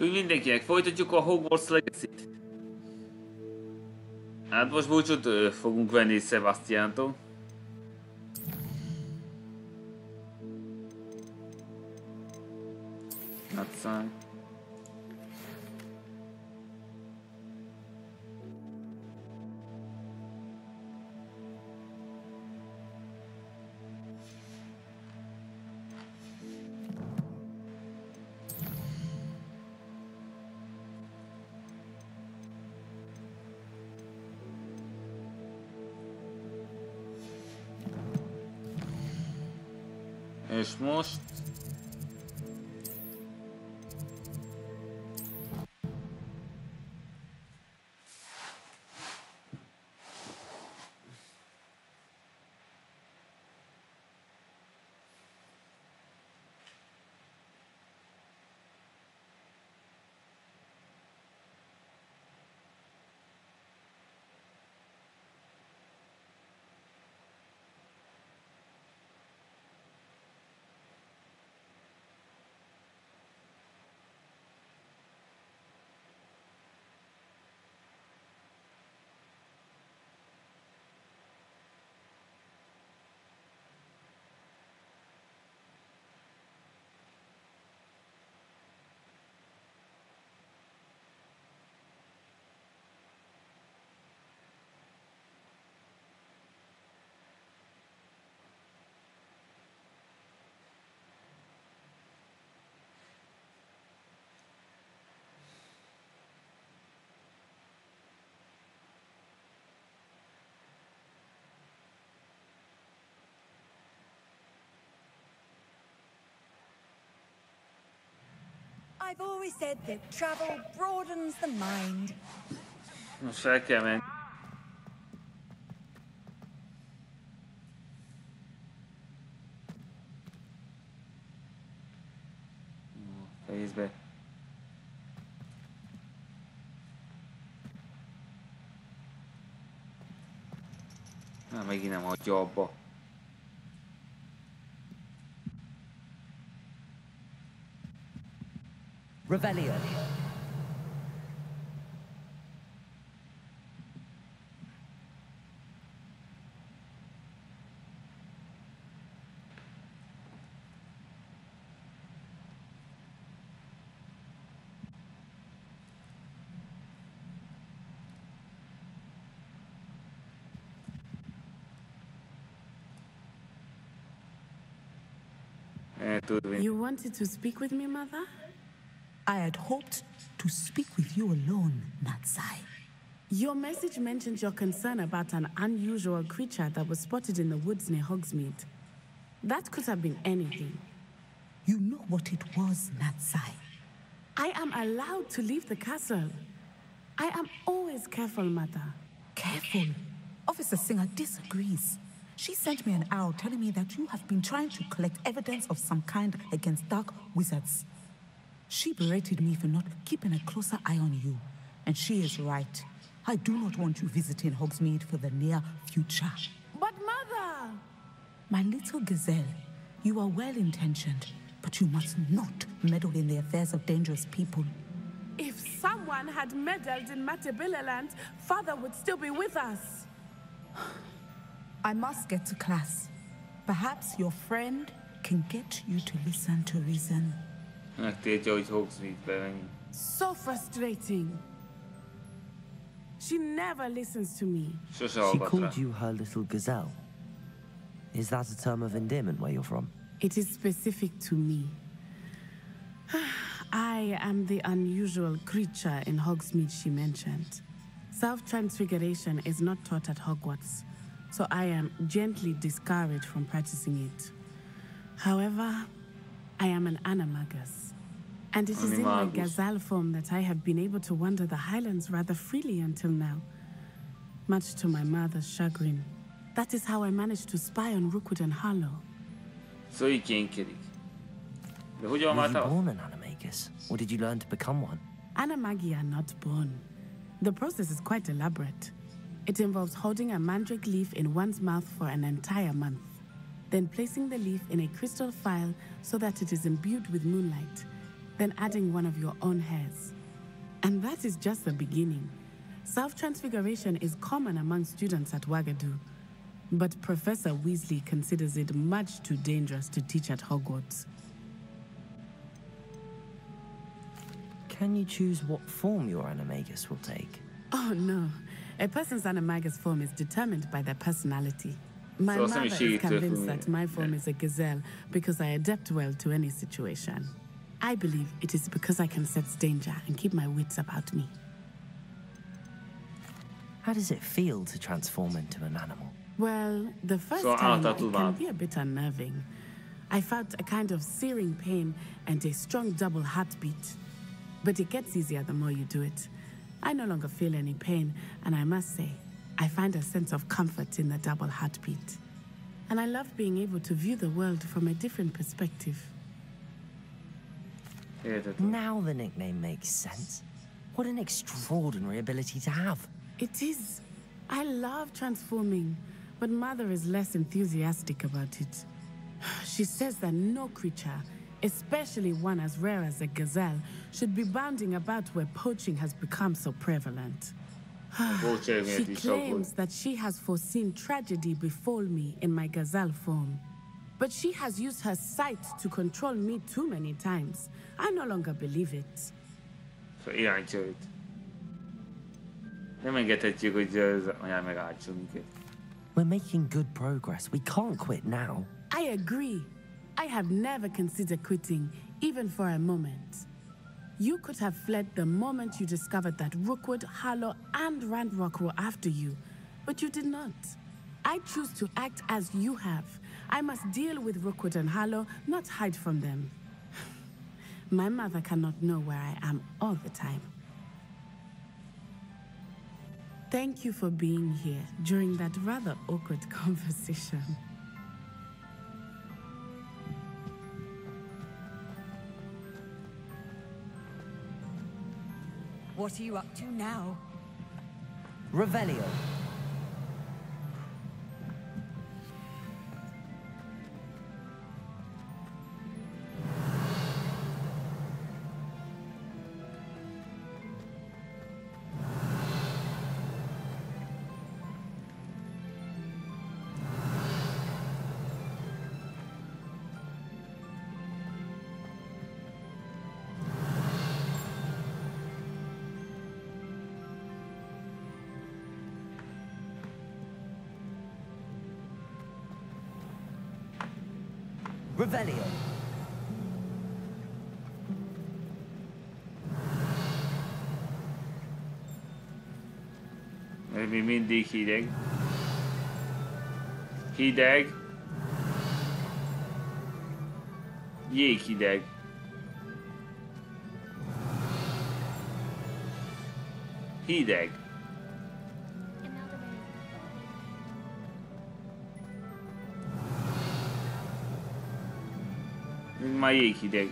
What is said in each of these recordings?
Úgy mindenkinek folytatjuk a Hogwarts Legacy-t. Hát most búcsút fogunk venni Sebastiántól. That's uh, I've always said that travel broadens the mind. Most fel kell menni. Fejezbe. Na, megint nem hagyja abba. Revelio. Eh, tudo bem. You wanted to speak with me, Mother? I had hoped to speak with you alone, Natsai. Your message mentioned your concern about an unusual creature that was spotted in the woods near Hogsmeade. That could have been anything. You know what it was, Natsai. I am allowed to leave the castle. I am always careful, Mother. Careful. Officer Singer disagrees. She sent me an owl telling me that you have been trying to collect evidence of some kind against dark wizards. She berated me for not keeping a closer eye on you. And she is right. I do not want you visiting Hogsmeade for the near future. But, Mother! My little gazelle, you are well intentioned, but you must not meddle in the affairs of dangerous people. If someone had meddled in Matabeleland, Father would still be with us. I must get to class. Perhaps your friend can get you to listen to reason. Megtiltja, hogy Hogsmeade-be menjünk. So frustrating. She never listens to me. Sose She hallgat rá. called you her little gazelle. Is that a term of endearment where you're from? It is specific to me. I am the unusual creature in Hogsmeade she mentioned. Self transfiguration is not taught at Hogwarts, so I am gently discouraged from practicing it. However, I am an animagus, and it is in my Animagus. gazelle form that I have been able to wander the highlands rather freely until now, much to my mother's chagrin. That is how I managed to spy on Rookwood and Harlow. So you kénykedik. De hogyan Were már you te? born an animagus, or did you learn to become one? Animagi are not born. The process is quite elaborate. It involves holding a mandrake leaf in one's mouth for an entire month, then placing the leaf in a crystal phial so that it is imbued with moonlight. Then adding one of your own hairs. And that is just the beginning. Self transfiguration is common among students at Wagadu, but Professor Weasley considers it much too dangerous to teach at Hogwarts. Can you choose what form your animagus will take? Oh no, a person's animagus form is determined by their personality. My So, mother is convinced that my form yeah. is a gazelle because I adapt well to any situation. I believe it is because I can sense danger and keep my wits about me. How does it feel to transform into an animal? Well, the first So, time it can be a bit unnerving. I felt a kind of searing pain and a strong double heartbeat. But it gets easier the more you do it. I no longer feel any pain, and I must say, I find a sense of comfort in the double heartbeat. And I love being able to view the world from a different perspective. Értettem. Now the nickname makes sense. What an extraordinary ability to have. It is. I love transforming, but Mother is less enthusiastic about it. She says that no creature, especially one as rare as a gazelle, should be bounding about where poaching has become so prevalent. She miért is sok claims that she has foreseen tragedy befall me in my gazelle form. But she has used her sight to control me too many times. I no longer believe it. Szóval iránycsőt. Nem engedhetjük, hogy az anyám megálltson minket. We're making good progress. We can't quit now. I agree. I have never considered quitting, even for a moment. You could have fled the moment you discovered that Rookwood, Harlow, and Ranrok were after you, but you did not. I choose to act as you have. I must deal with Rookwood and Harlow, not hide from them. My mother cannot know where I am all the time. Thank you for being here during that rather awkward conversation. What are you up to now? Revelio. Revelio. Még mindig hideg. Hideg. Jéghideg. Hideg. Még már jéghideg.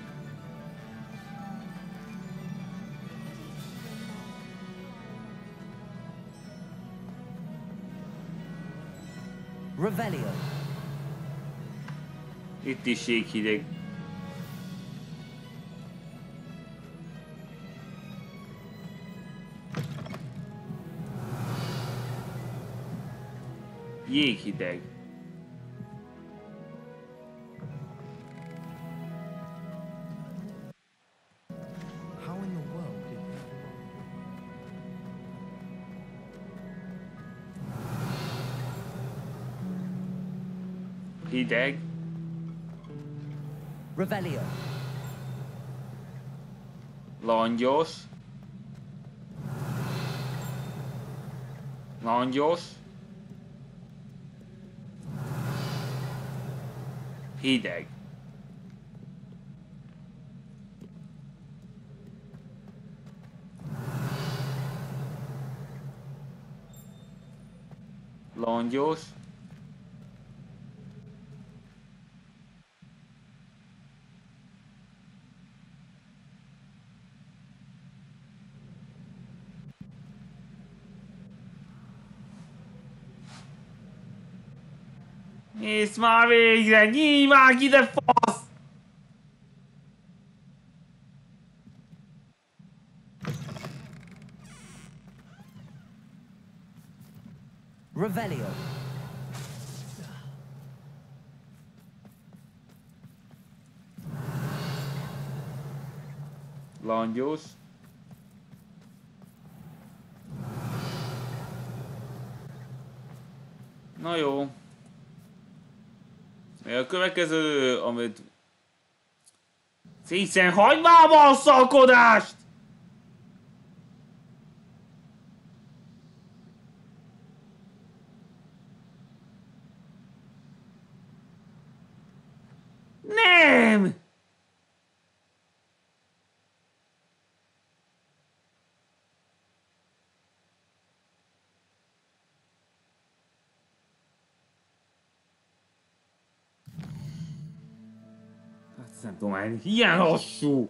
Revelio. Itt is jéghideg. Jéghideg. Hideg. Revelio. Langyos. Langyos. Hideg. Langyos. Egész már végre! Nyilvág ide, fasz! Revelio. Langyos. Na jó. A következő, amit... Szíszen hagyd már a szalkodást! 总玩一样好输。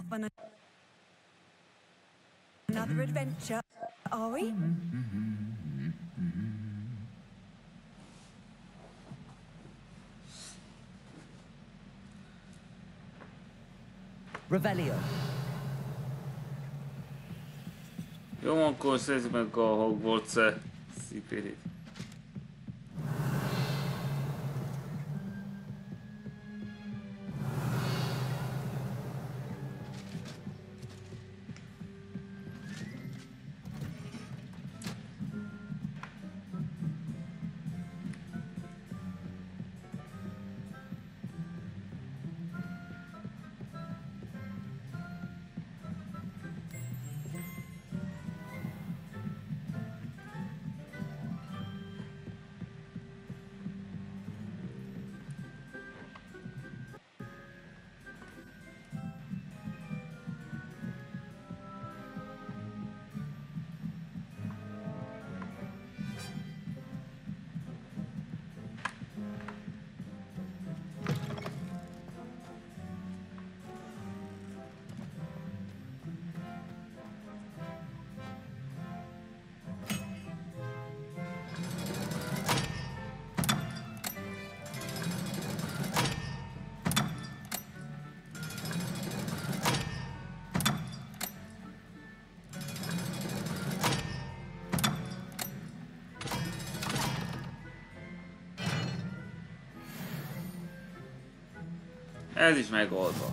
Off on a- another adventure, are we? Revelio. Jó, akkor szerezzük meg a Hogwarts szipérit. Ez is megoldva.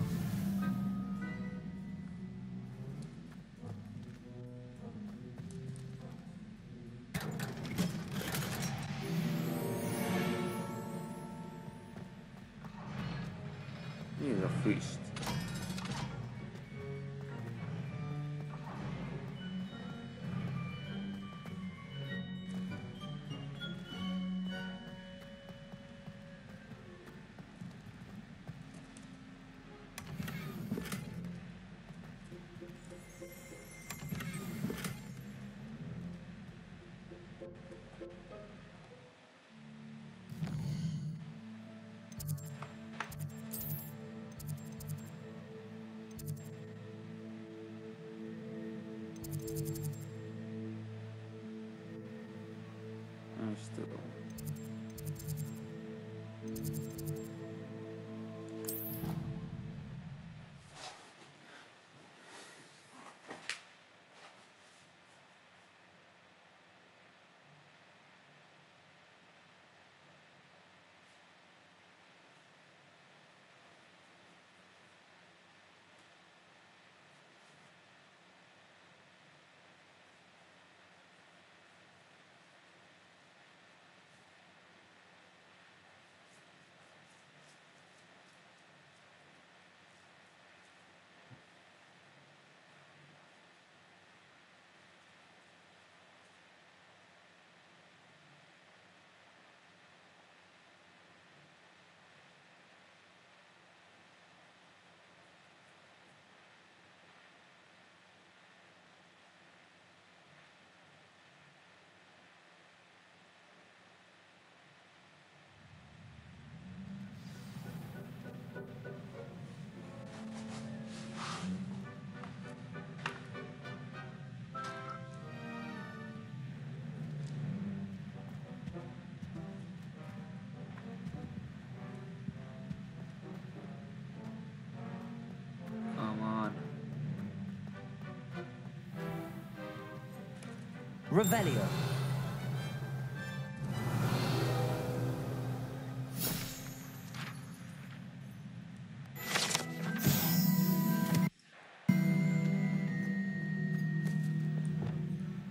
Revelio.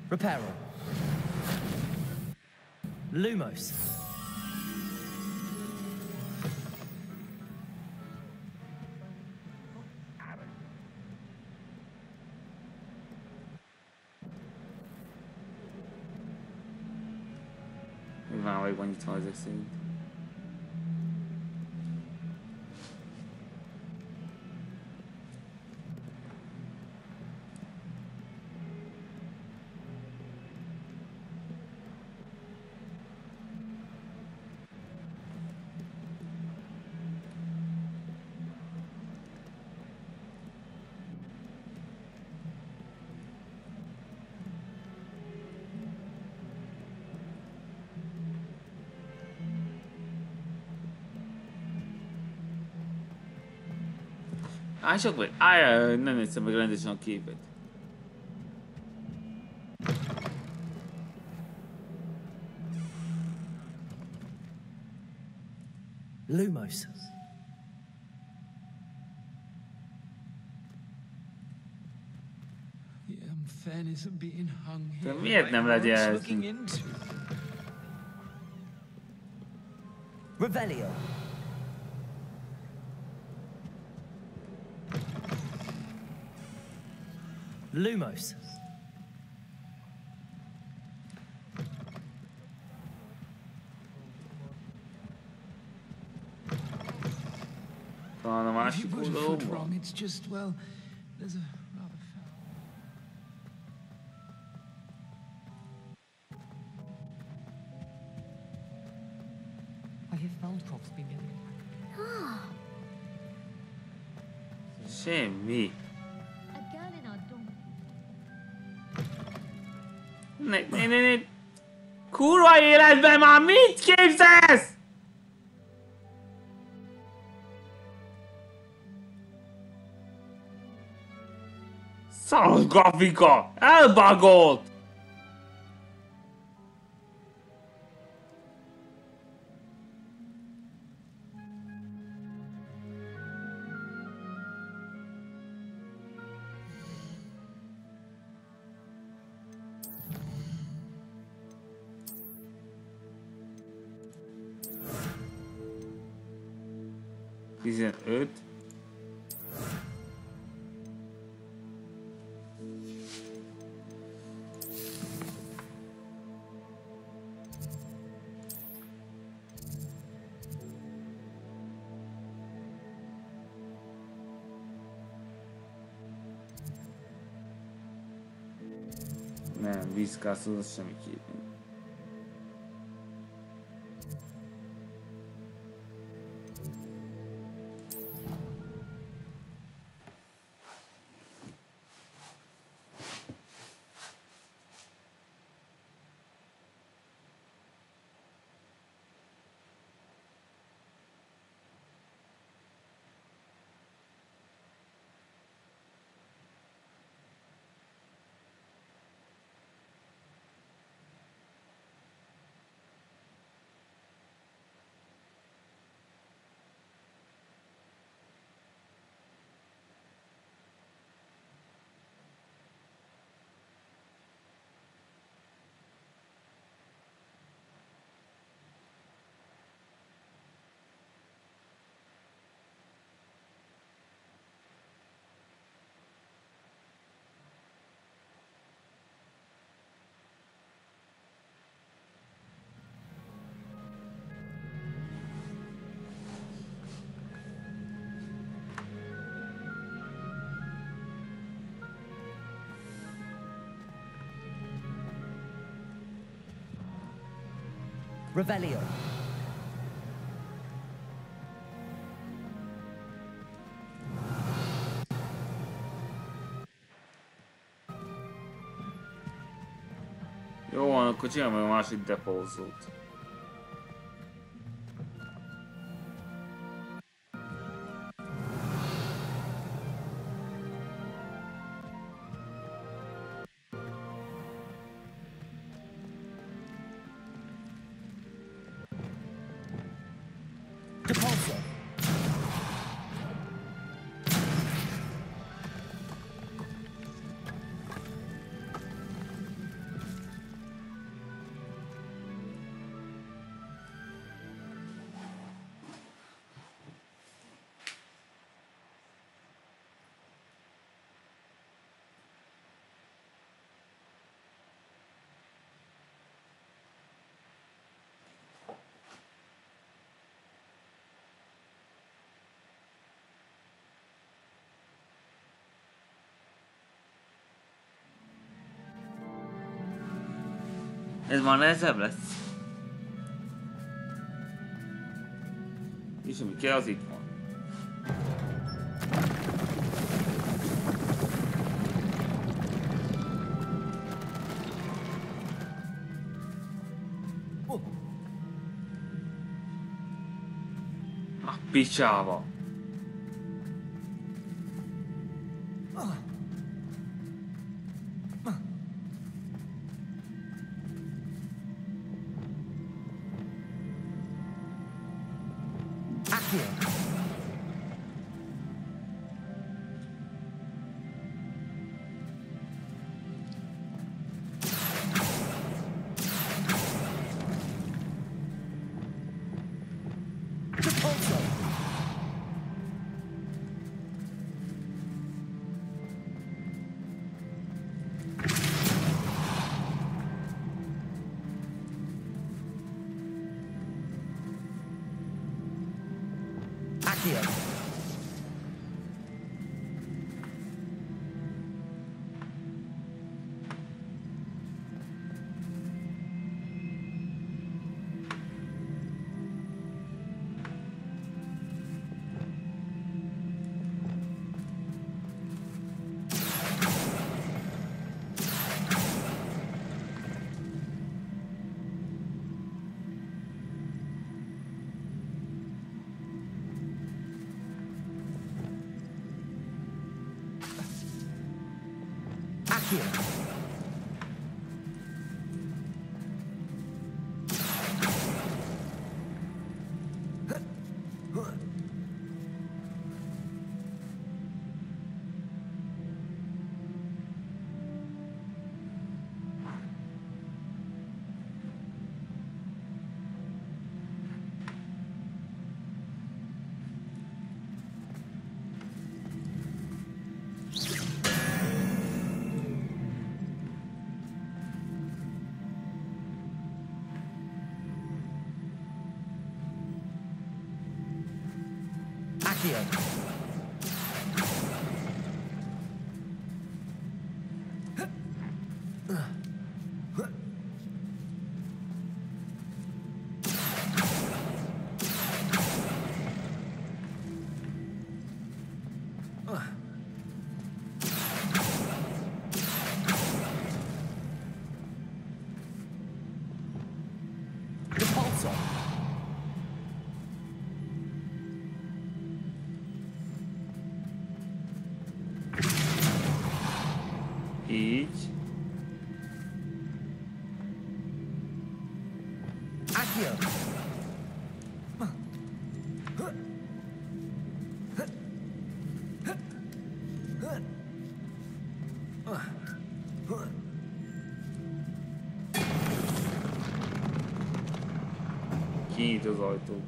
Reparo. Lumos. São as assim. Annyit van ezek szerint. Állj meg! Állj, nem néztem meg rendesen a képet. Lumos. The unfairness of being hung De here. miért like nem worth legyőzni? looking into. Revelio. Lumos. Talán a If másik you put a oldalon foot van. wrong, it's just, well, there's a rather foul. I have found crops being Shame Semmi. meg... Én, én, én... Kurva életben már mit képzelsz? Szar grafika! Elbagolt! Nem, vízkászol, az semmiképpen. Revelio. Jó akkor csinálj meg a másik depózót. Ez már nehezebb lesz. És ami kell, az itt van. Picsába. Accio! 18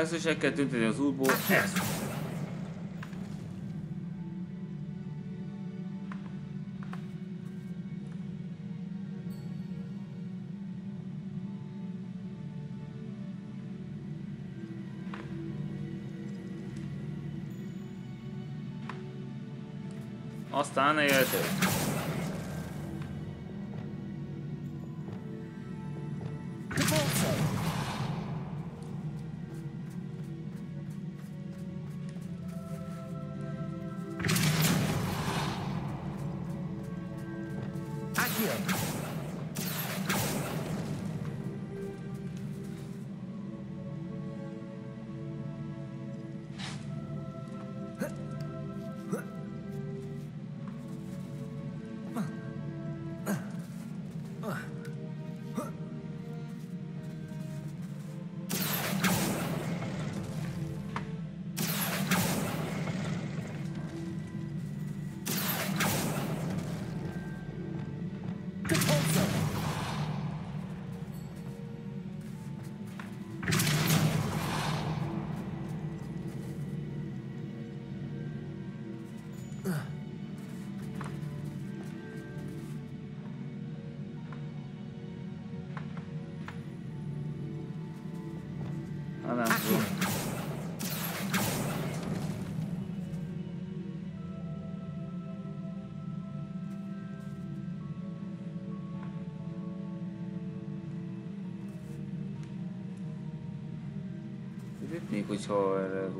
Először is el kell tünteni az útból ezt. Aztán éltő. so. Eh,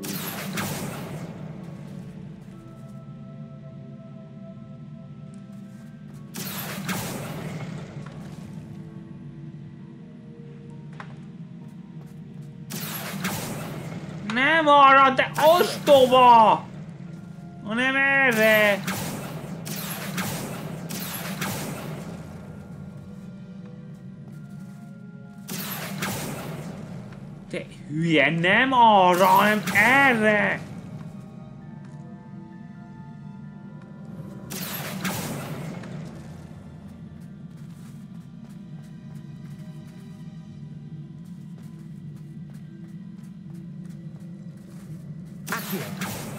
ne var att det ostoba! Oh, Och? Nem arra, hanem erre! Accio.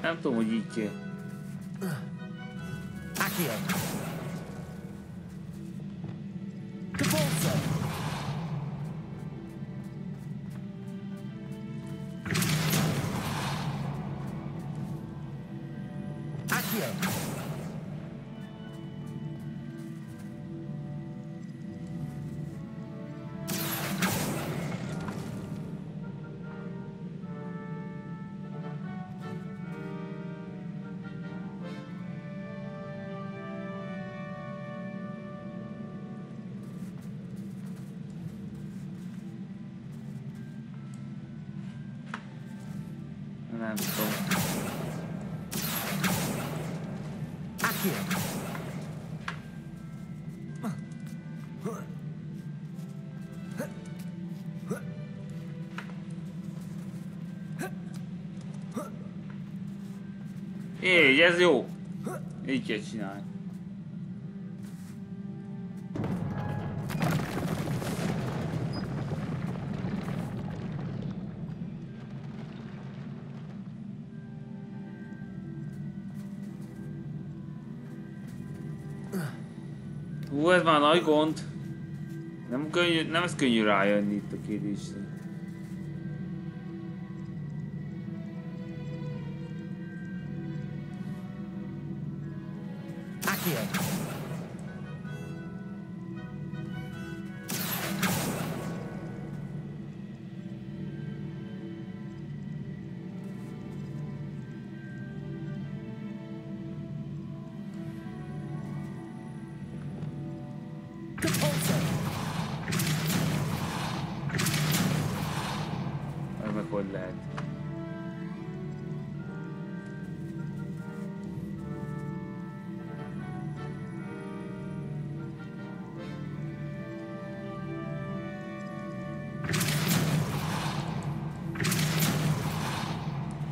Hát nem tudom, hogy Így, ez jó. Így kell csinálni. Hú, ez már nagy gond. Nem, könnyű, nem ez könnyű rájönni itt a kérdésre. Hogy lehet.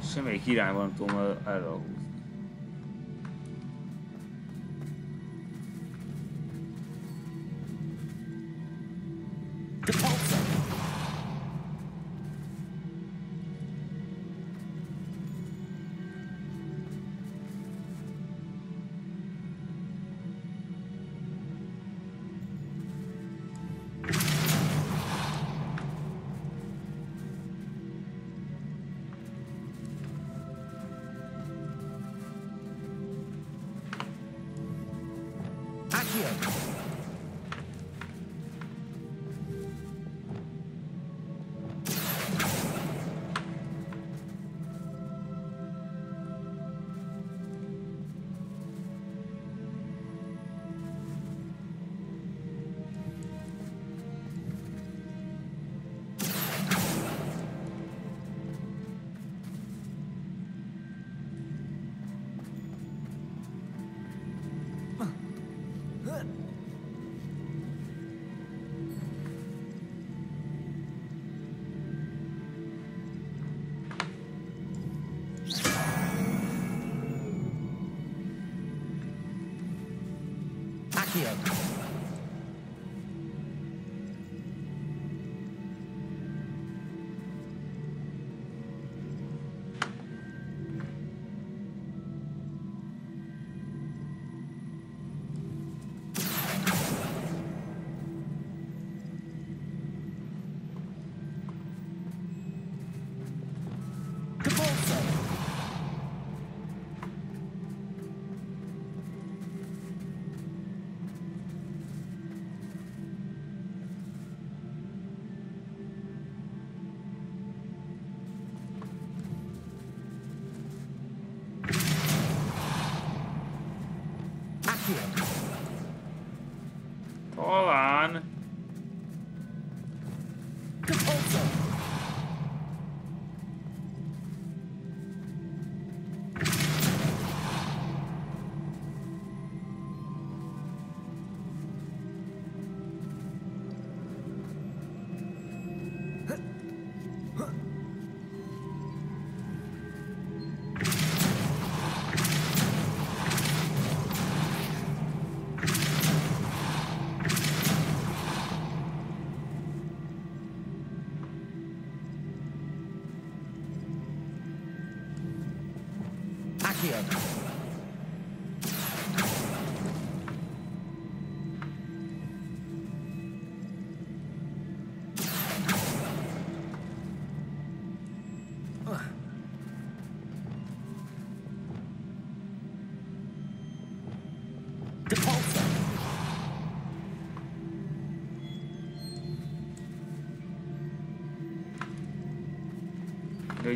Semmelyik irányban nem tudom el- elrahúzni.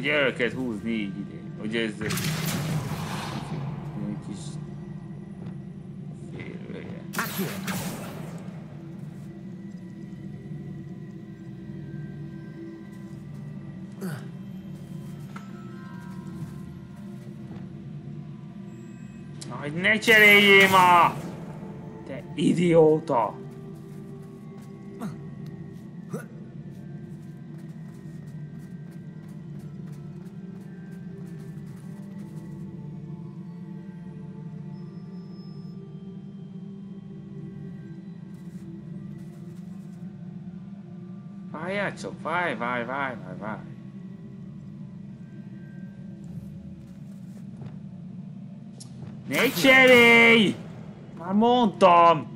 Ugye el kellett húzni így ide. Hogy ez... Egy kis... Félője. Hogy ne cseréljél ma! Te idióta! Vai, Axel, vai, vai, vai, vai, vai. Nem tirei! Tá Vamos, Tom.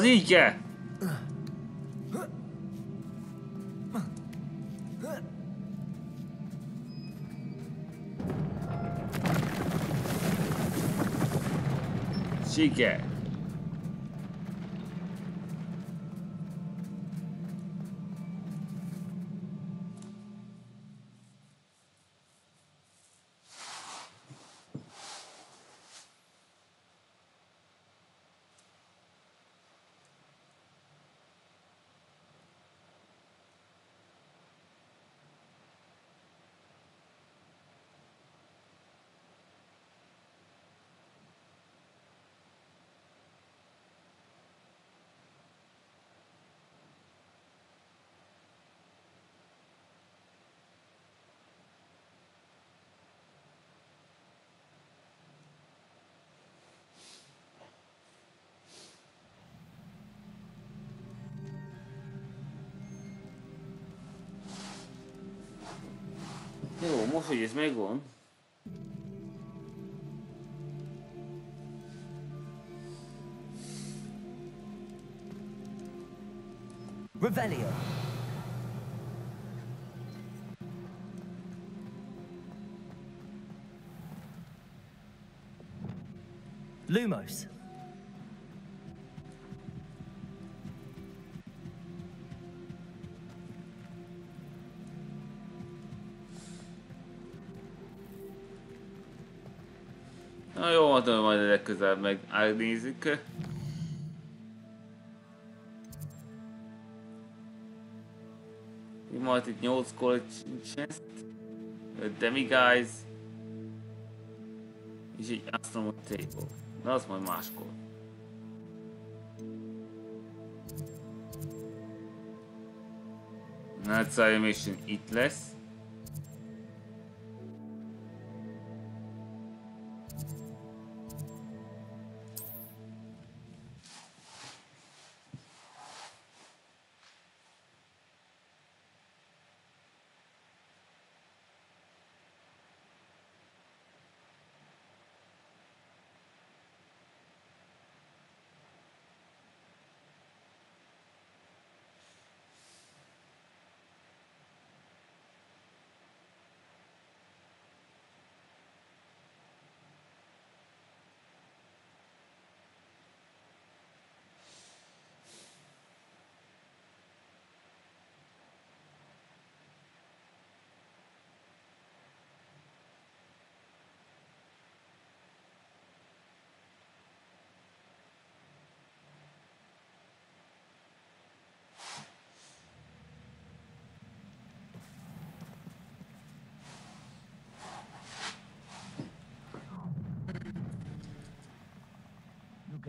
Ez az most, hogy ez megvan. Revelio. Lumos. Na hát majd legközelebb meg átnézzük. Majd itt 8 collection chest, 5 demiguys, és egy astronomy table. De az majd máskor. Night Mission itt lesz.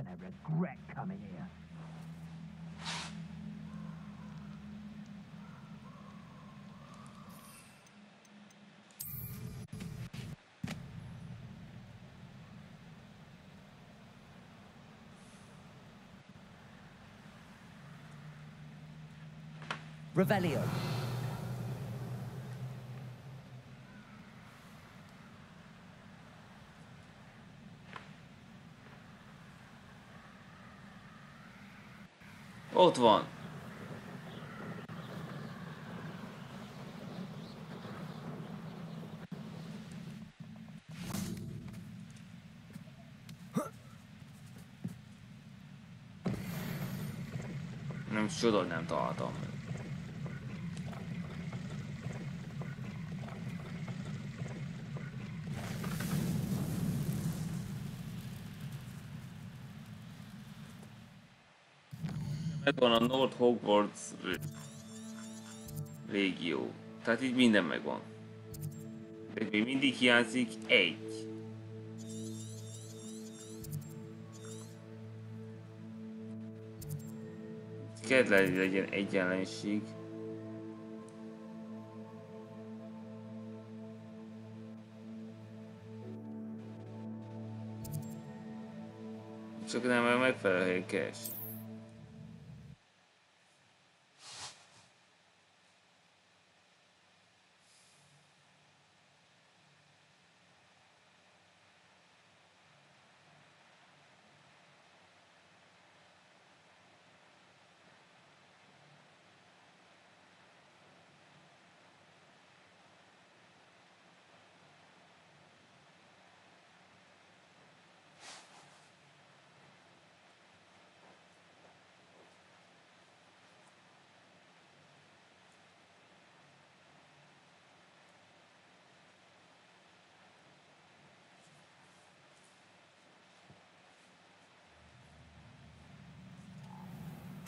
Gonna regret coming here. Revelio. Ott van. Nem hogy nem találtam meg. A North Hogwarts légió. Tehát így minden megvan. De még mindig hiányzik egy. Kell legyen egyenlenség. Csak nem megfelelő helyen keresni.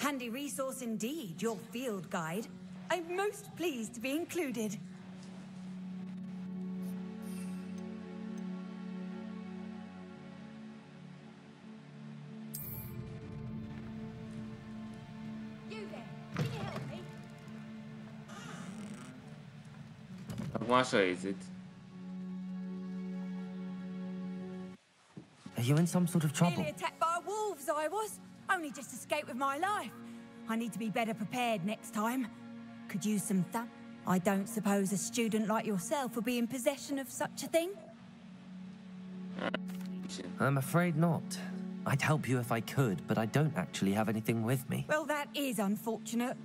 Handy resource indeed, your field guide. I'm most pleased to be included. You there, can you help me? Masha is it? Are you in some sort of trouble? Nearly attacked by wolves, I was. Only just escaped with my life. I need to be better prepared next time. Could use some th- I don't suppose a student like yourself would be in possession of such a thing? I'm afraid not. I'd help you if I could, but I don't actually have anything with me. Well, that is unfortunate.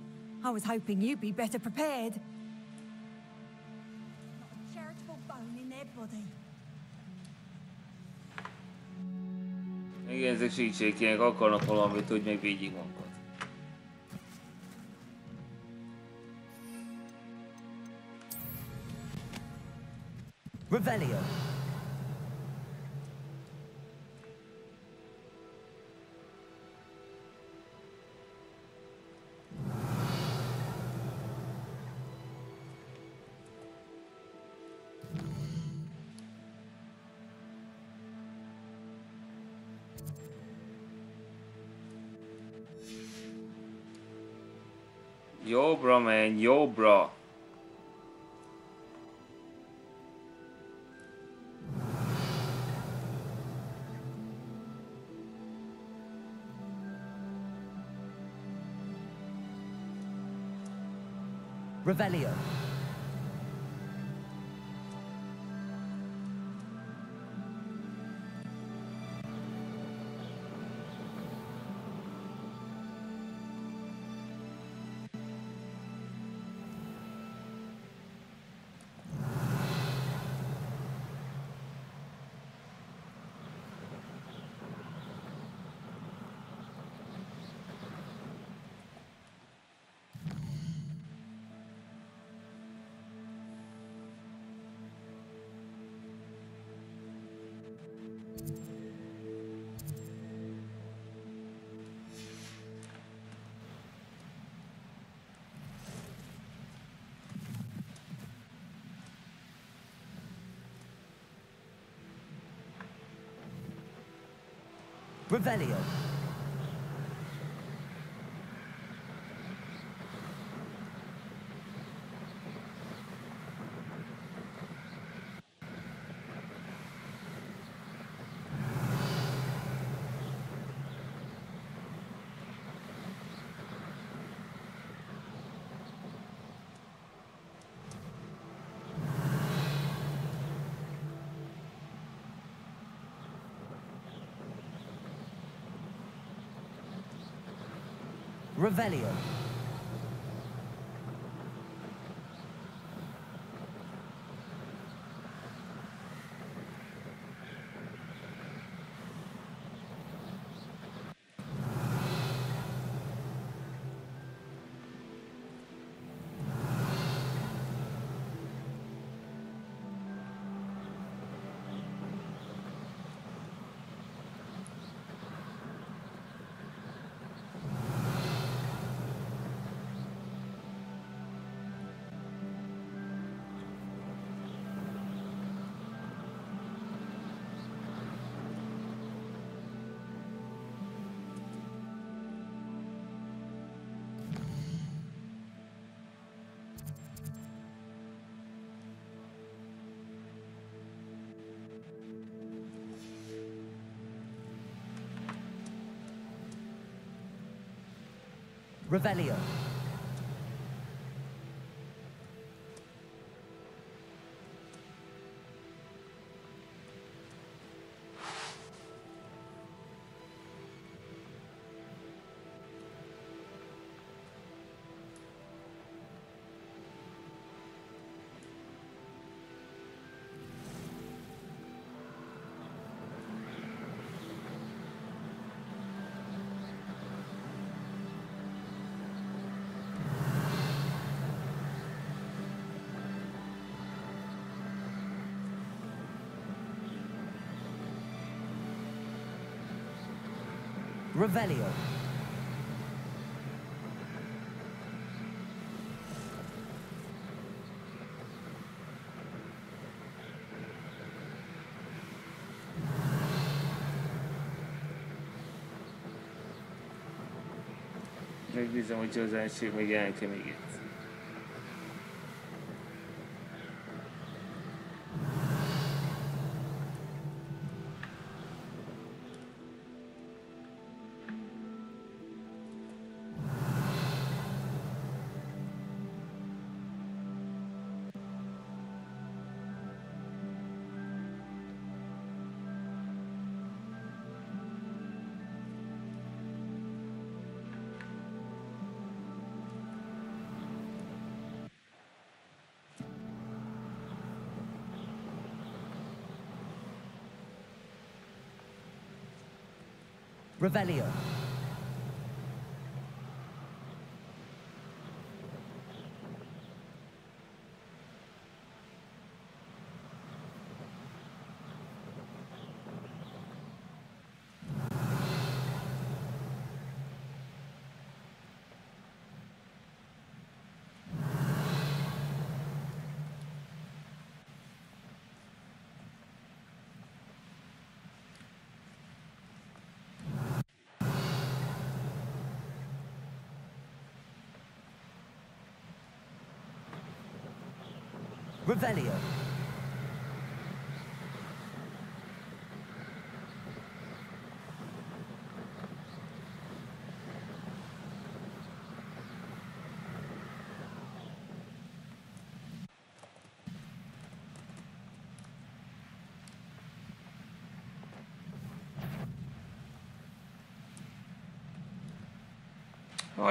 I was hoping you'd be better prepared. Not a charitable bone in their body. Igen, ezek segítségkének akarnak valamit, hogy megvédjék magukat. Revelio. Jobbra menj, jobbra! Revelio. Revelio. Revelio. Revelio. Revelio. Első még jelenti még itt. Revelio. Revelio.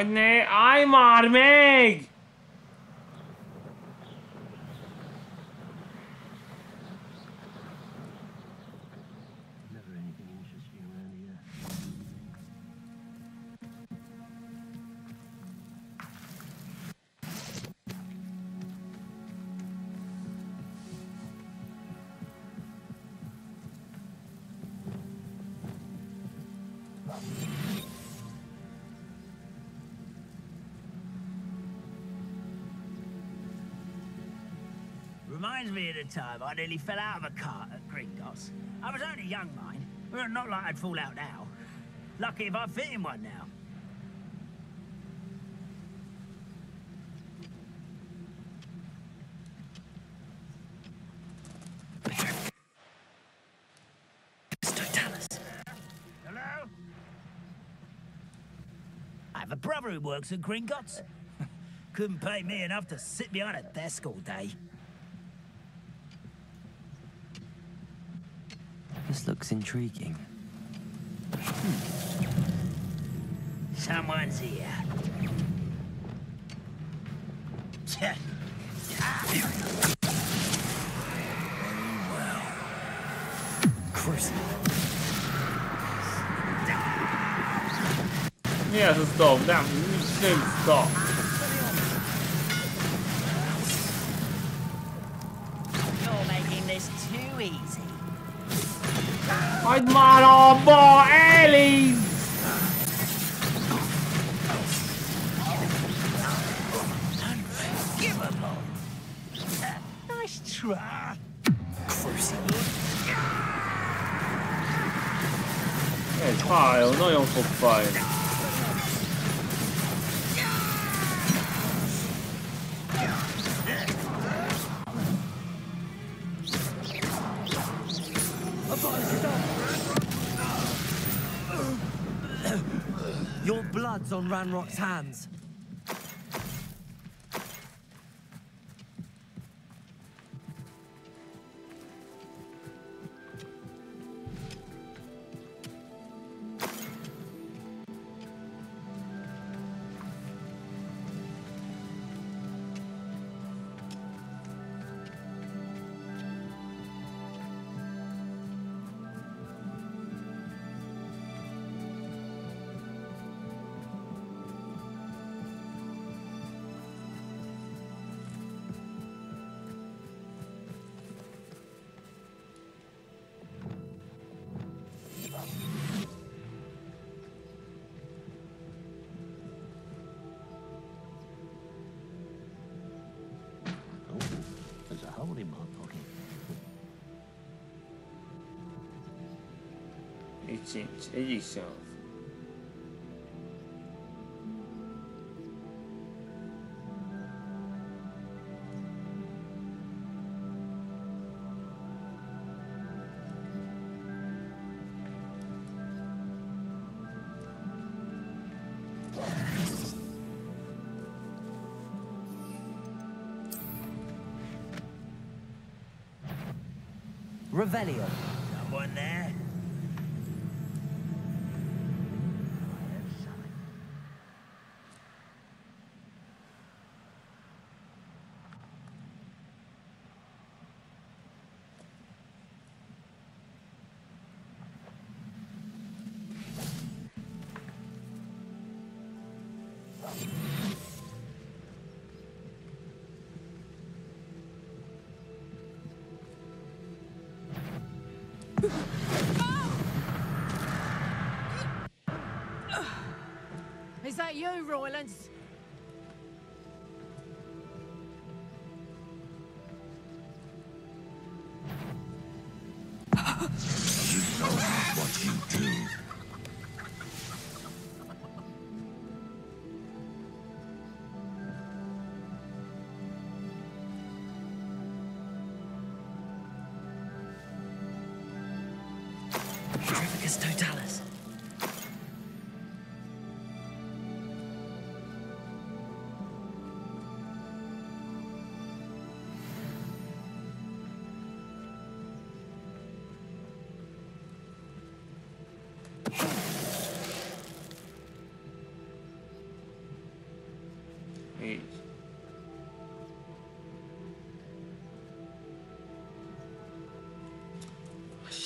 Ne, állj már még! Reminds me of the time I nearly fell out of a cart at Gringotts. I was only young, mind. Well, not like I'd fall out now. Lucky if I fit in one now. Hello? I have a brother who works at Gringotts. Couldn't pay me enough to sit behind a desk all day. Looks intriguing. Hmm. Someone's here. Christ. Mi ez a stop? Nem, nem stop. Hagyd már abba, Ellie! Unforgivable. nice try. Egy fájó, nagyon fog fájni. Your Ranrok's hands. Egyik. Revelio. That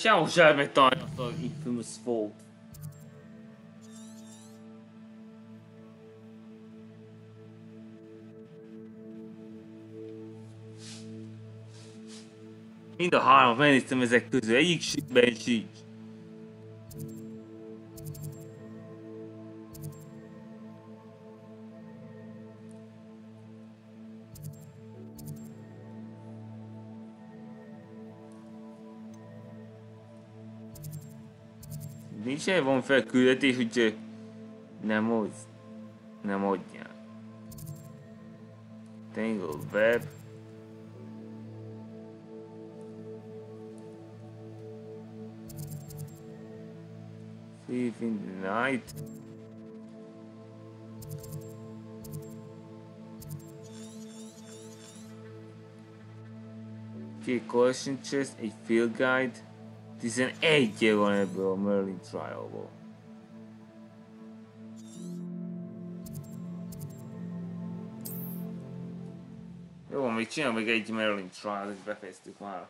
Sja żermy to to infamous fault. Mind a három megnéztem ezek közül, egyik síkben sincs. Egy van felküldetés, úgyhogy nem hoz. Nem adják. Tangle web. Thief in the night. Okay, collection chest, egy field guide. 11 van ebből a Merlin Trialból. Jó, még csinál még egy Merlin Trial, és befejeztük már.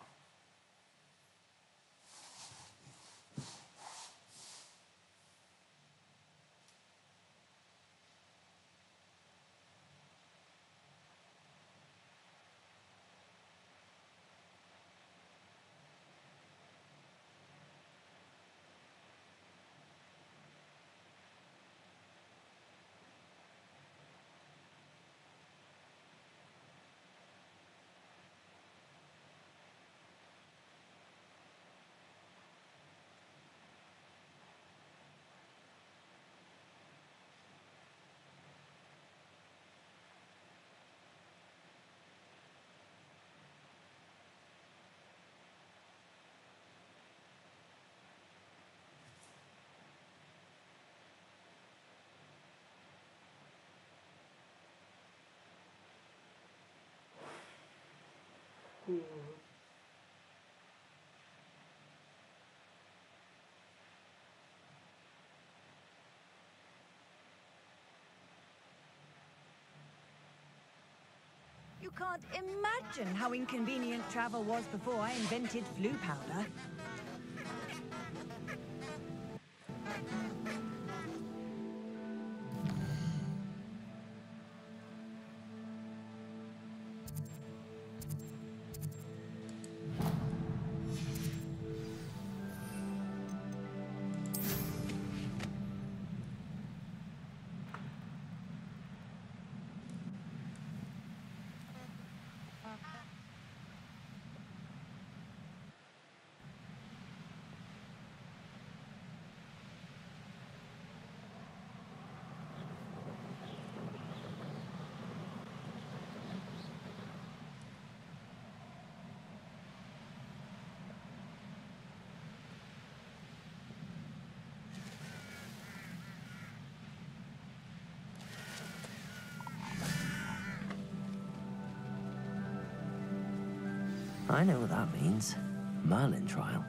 You can't imagine how inconvenient travel was before I invented Floo powder. I know what that means. Merlin trial.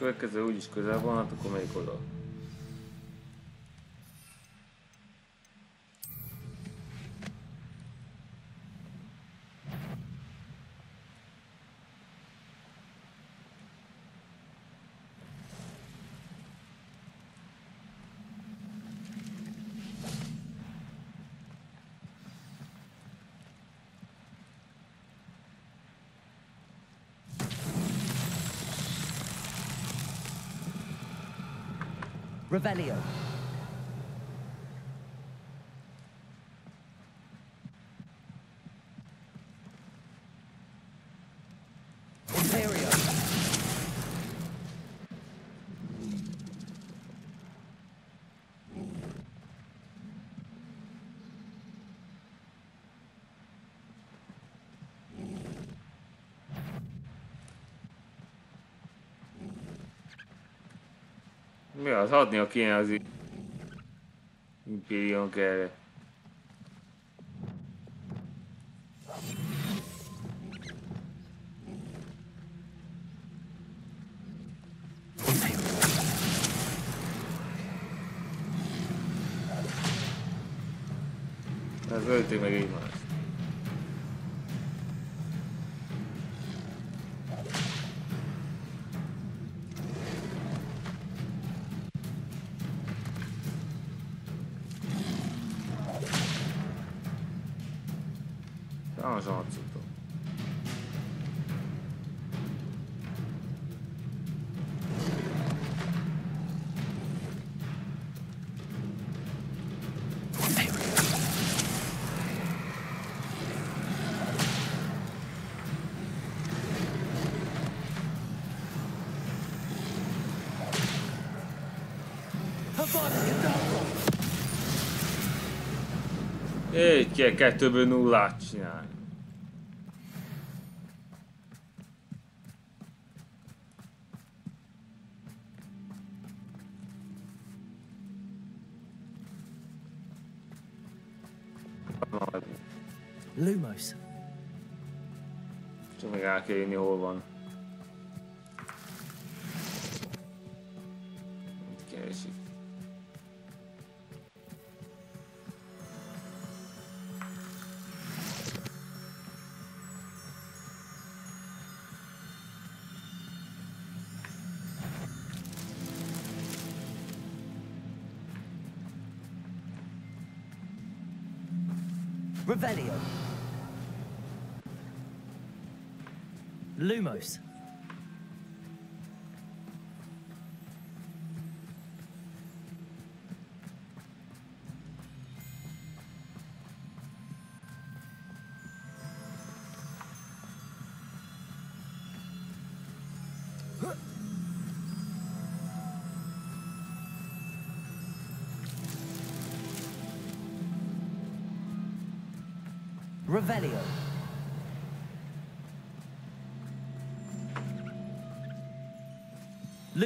Következő úgyis közel van, hát akkor melyik oda? Revelio. Mi az? Adnia kéne az i- Imperiumnak erre. Ez ölték meg egymást. Így kell kettőből nullát csinálni. Lumos. Csak meg el kell írni, hol van. Revelio. Lumos.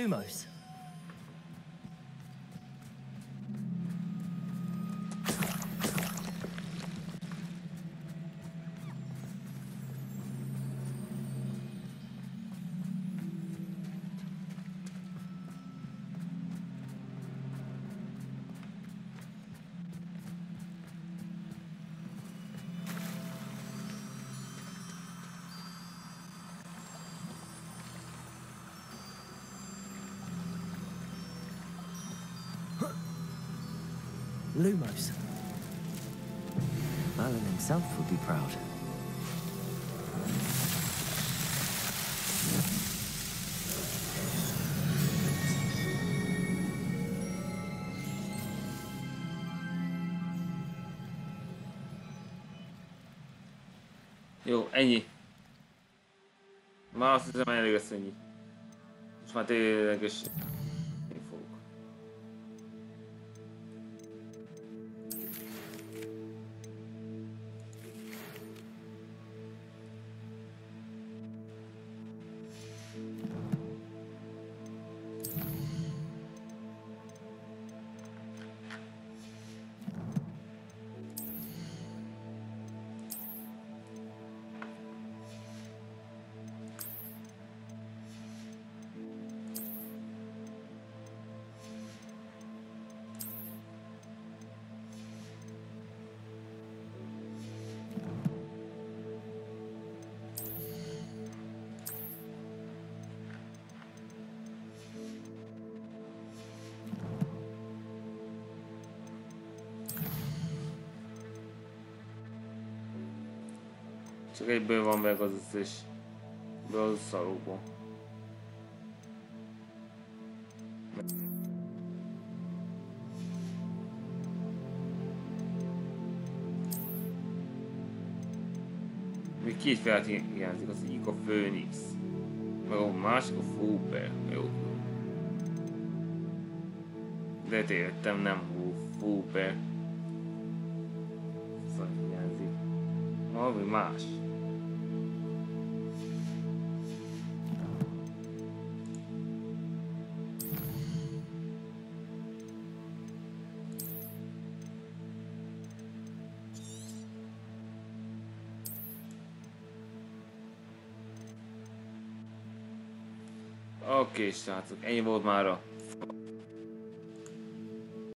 Lumos. Lumos. Merlin himself would be proud. Jó, ennyi. Már azt hiszem elég lesz ennyi. Most már tényleges... Én egyből van meg az összes. Az szarokból. Még két felet hiányzik, az egyik a Phoenix. Meg a másik a Fooper. Jó. De tévedtem, nem Fooper. Szóval hiányzik. Valami más. Oké, srácok, ennyi volt mára.